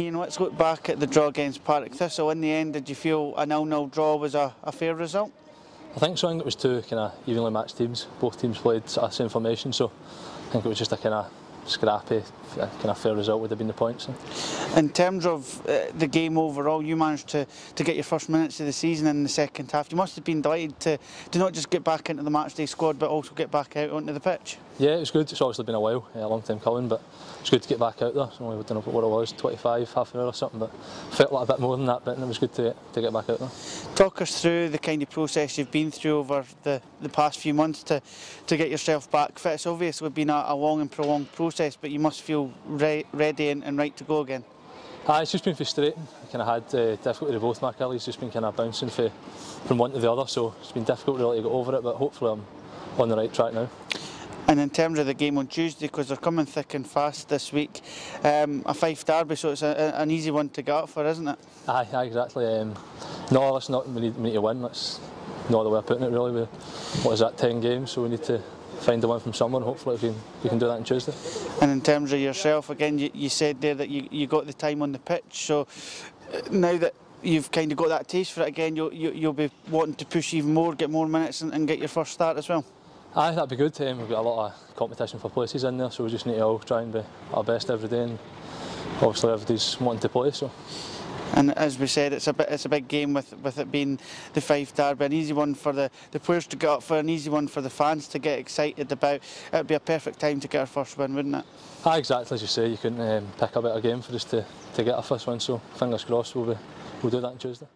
Iain, let's look back at the draw against Partick Thistle. In the end, did you feel a nil-nil draw was a, a fair result? I think so. I think it was two kind of evenly matched teams. Both teams played a same formation, so I think it was just a kind of scrappy, kind of fair result would have been the points. In terms of uh, the game overall, you managed to, to get your first minutes of the season in the second half. You must have been delighted to, to not just get back into the matchday squad, but also get back out onto the pitch. Yeah, it was good. It's obviously been a while, a long time coming, but it's good to get back out there. I don't know what it was, 25, half an hour or something, but felt like a bit more than that, but it was good to, to get back out there. Talk us through the kind of process you've been through over the, the past few months to, to get yourself back fit. It's obviously been a, a long and prolonged process, but you must feel re ready and, and right to go again. Ah, it's just been frustrating. I kind of had uh, difficulty with both my Achilles, just been kind of bouncing for, from one to the other, so it's been difficult really to get over it, but hopefully I'm on the right track now. And in terms of the game on Tuesday, because they're coming thick and fast this week, um, a Fife derby, so it's a, an easy one to get up for, isn't it? Aye, aye exactly. Um, no, let's not. We need, we need to win. That's no other way of putting it. Really, we, what is that? Ten games, so we need to find the one from someone. Hopefully, we can, we can do that on Tuesday. And in terms of yourself, again, you, you said there that you, you got the time on the pitch. So uh, now that you've kind of got that taste for it again, you'll, you, will be wanting to push even more, get more minutes, and, and get your first start as well. Aye, that'd be good. Um, we've got a lot of competition for places in there, so we just need to all try and be our best every day. And obviously, everybody's wanting to play. So. And as we said, it's a bit, it's a big game with with it being the Fife Derby, an easy one for the, the players to get up for, an easy one for the fans to get excited about. It'd be a perfect time to get our first win, wouldn't it? Aye, exactly as you say. You couldn't um, pick a better game for us to, to get our first win. So fingers crossed, we'll be, we'll do that on Tuesday.